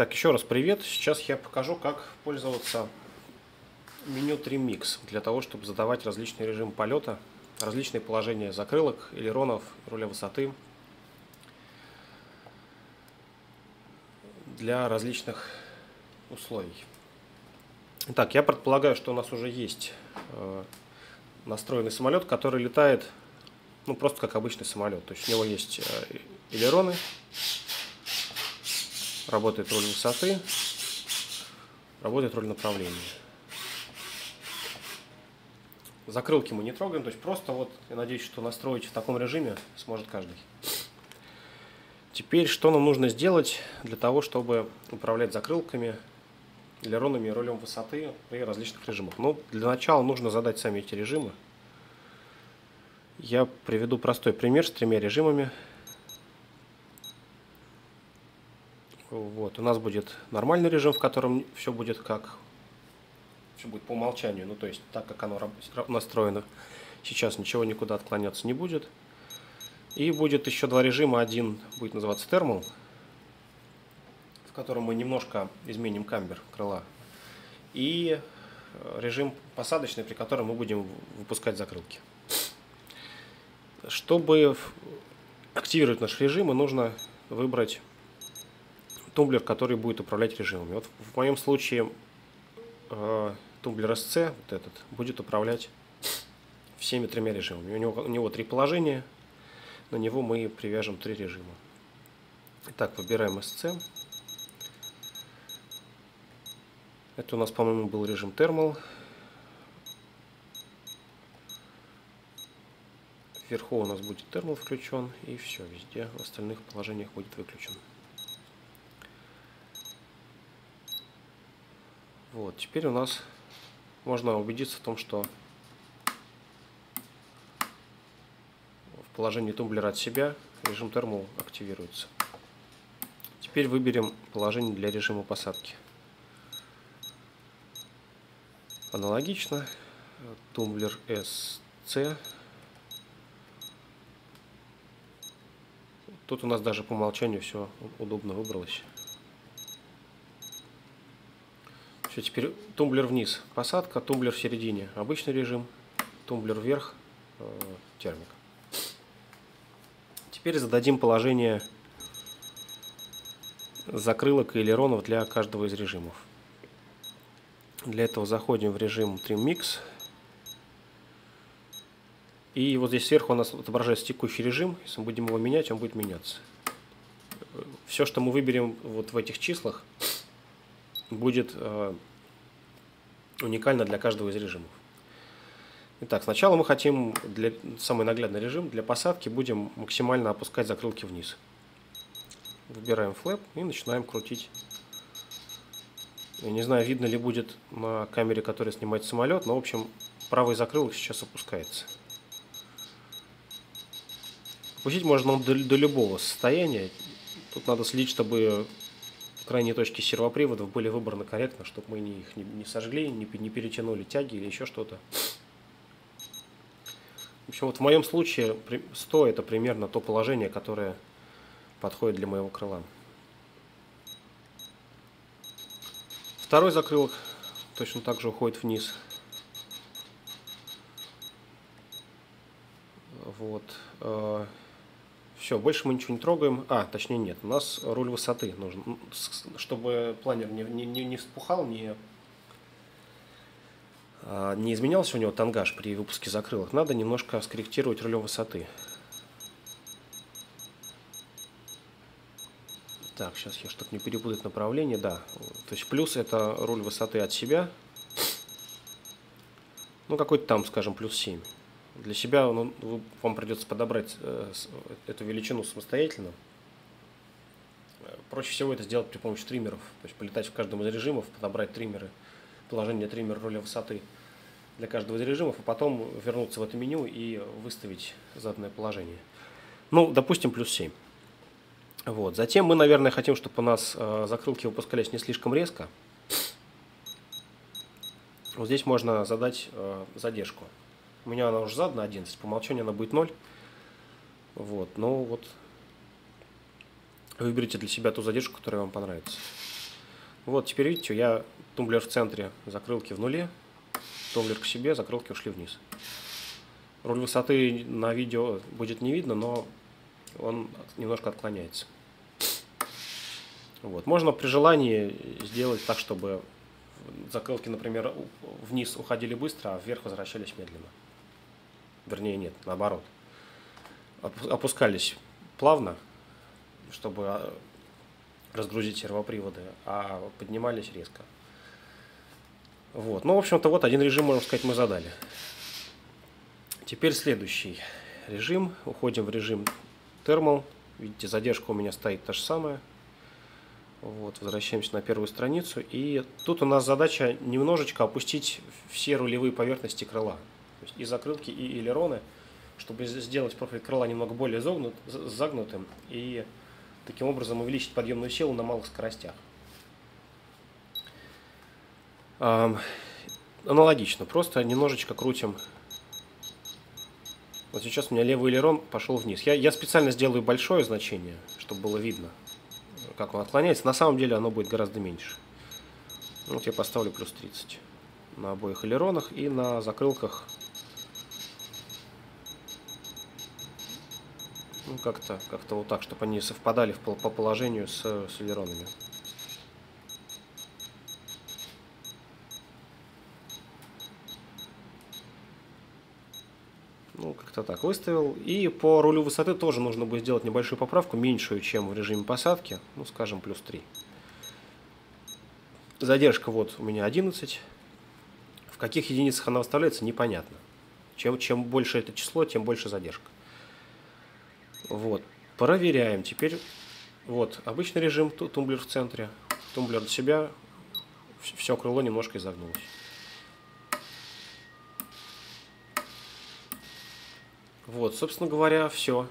Так, еще раз привет. Сейчас я покажу, как пользоваться меню Trim для того, чтобы задавать различные режимы полета, различные положения закрылок, элеронов, руля высоты для различных условий. Итак, я предполагаю, что у нас уже есть э, настроенный самолет, который летает ну, просто как обычный самолет. То есть у него есть э, элероны, работает руль высоты, работает руль направления. Закрылки мы не трогаем, то есть просто вот, я надеюсь, что настроить в таком режиме сможет каждый. Теперь, что нам нужно сделать для того, чтобы управлять закрылками, элеронами и рулем высоты при различных режимах? Ну, для начала нужно задать сами эти режимы. Я приведу простой пример с тремя режимами. Вот, у нас будет нормальный режим, в котором все будет как все будет по умолчанию, ну то есть так как оно настроено. Сейчас ничего никуда отклоняться не будет. И будет еще два режима. Один будет называться термал, в котором мы немножко изменим камбер крыла. И э, режим посадочный, при котором мы будем выпускать закрылки. Чтобы активировать наш режим, нужно выбрать тумблер, который будет управлять режимами. Вот в моем случае э, тумблер SC, вот этот, будет управлять всеми тремя режимами. У него, у него три положения, на него мы привяжем три режима. Итак, выбираем SC. Это у нас, по-моему, был режим Thermal. Вверху у нас будет термал включен, и все, везде в остальных положениях будет выключен. Вот, теперь у нас можно убедиться в том, что в положении тумблера от себя режим термал активируется. Теперь выберем положение для режима посадки. Аналогично, тумблер SC Тут у нас даже по умолчанию все удобно выбралось. Все, теперь тумблер вниз, посадка, тумблер в середине, обычный режим, тумблер вверх, э, термик. Теперь зададим положение закрылок и элеронов для каждого из режимов. Для этого заходим в режим Trim Mix, и вот здесь сверху у нас отображается текущий режим. Если мы будем его менять, он будет меняться. Все, что мы выберем вот в этих числах, будет э, уникально для каждого из режимов. Итак, сначала мы хотим, для самый наглядный режим, для посадки будем максимально опускать закрылки вниз. Выбираем флэп и начинаем крутить. Я не знаю, видно ли будет на камере, которая снимает самолет, но, в общем, правый закрылок сейчас опускается. Опустить можно до, до любого состояния. Тут надо следить, чтобы крайние точки сервоприводов были выбраны корректно, чтобы мы не, их не, не сожгли, не, не перетянули тяги или еще что-то. В общем, вот в моем случае 100 это примерно то положение, которое подходит для моего крыла. Второй закрылок точно так же уходит вниз. Вот. Все, больше мы ничего не трогаем. А, точнее нет, у нас руль высоты нужен. Чтобы планер не, не, не вспухал, не, а, не изменялся у него тангаж при выпуске закрылок, надо немножко скорректировать рулем высоты. Так, сейчас я, чтобы не перепутать направление, да. То есть плюс это руль высоты от себя. Ну, какой-то там, скажем, плюс 7. Для себя ну, вам придется подобрать э, эту величину самостоятельно. Проще всего это сделать при помощи триммеров. То есть полетать в каждом из режимов, подобрать триммеры, положение триммера роли высоты для каждого из режимов, а потом вернуться в это меню и выставить заданное положение. Ну, допустим, плюс 7. Вот. Затем мы, наверное, хотим, чтобы у нас э, закрылки выпускались не слишком резко. Вот здесь можно задать э, задержку. У меня она уже задана 11, по умолчанию она будет 0. Вот, но вот выберите для себя ту задержку, которая вам понравится. Вот, теперь видите, я тумблер в центре, закрылки в нуле, тумблер к себе, закрылки ушли вниз. Руль высоты на видео будет не видно, но он немножко отклоняется. Вот. Можно при желании сделать так, чтобы закрылки, например, вниз уходили быстро, а вверх возвращались медленно. Вернее, нет, наоборот. Опускались плавно, чтобы а, разгрузить сервоприводы, а поднимались резко. Вот. Ну, в общем-то, вот один режим, можно сказать, мы задали. Теперь следующий режим. Уходим в режим Thermal. Видите, задержка у меня стоит та же самая. Вот, возвращаемся на первую страницу. И тут у нас задача немножечко опустить все рулевые поверхности крыла. То есть и закрылки, и элероны, чтобы сделать профиль крыла немного более загнут, загнутым и таким образом увеличить подъемную силу на малых скоростях. Аналогично, просто немножечко крутим. Вот сейчас у меня левый элерон пошел вниз. Я, я специально сделаю большое значение, чтобы было видно как он отклоняется. На самом деле оно будет гораздо меньше. Вот я поставлю плюс 30 на обоих элеронах и на закрылках. Ну, как-то как, вот так, чтобы они совпадали по, по положению с, с элеронами. Ну, как-то так выставил. И по рулю высоты тоже нужно будет сделать небольшую поправку, меньшую, чем в режиме посадки. Ну, скажем, плюс 3. Задержка вот у меня 11. В каких единицах она выставляется, непонятно. Чем, чем больше это число, тем больше задержка. Вот. Проверяем. Теперь вот обычный режим, тумблер в центре. Тумблер от себя. Все крыло немножко изогнулось. Вот, собственно говоря, все.